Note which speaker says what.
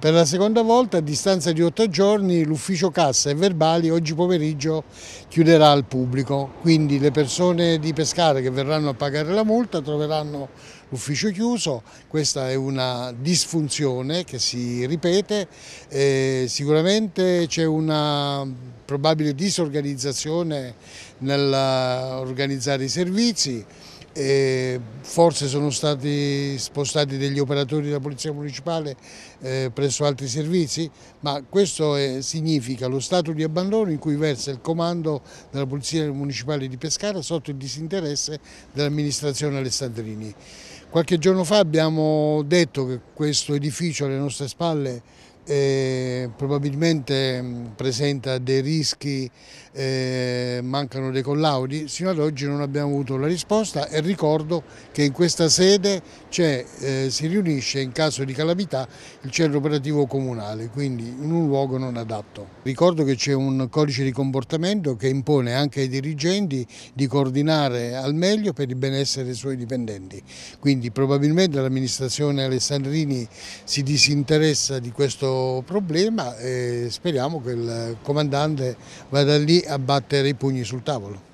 Speaker 1: Per la seconda volta, a distanza di otto giorni, l'ufficio cassa e verbali oggi pomeriggio chiuderà al pubblico, quindi le persone di Pescara che verranno a pagare la multa troveranno l'ufficio chiuso, questa è una disfunzione che si ripete, eh, sicuramente c'è una probabile disorganizzazione nell'organizzare i servizi, forse sono stati spostati degli operatori della Polizia Municipale eh, presso altri servizi, ma questo è, significa lo stato di abbandono in cui versa il comando della Polizia Municipale di Pescara sotto il disinteresse dell'amministrazione Alessandrini. Qualche giorno fa abbiamo detto che questo edificio alle nostre spalle probabilmente presenta dei rischi eh, mancano dei collaudi, sino ad oggi non abbiamo avuto la risposta e ricordo che in questa sede eh, si riunisce in caso di calamità il centro operativo comunale, quindi in un luogo non adatto. Ricordo che c'è un codice di comportamento che impone anche ai dirigenti di coordinare al meglio per il benessere dei suoi dipendenti, quindi probabilmente l'amministrazione Alessandrini si disinteressa di questo problema e speriamo che il comandante vada lì a battere i pugni sul tavolo.